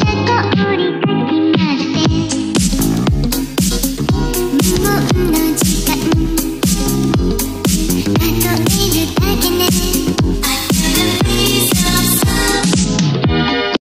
「ちょっと降りて」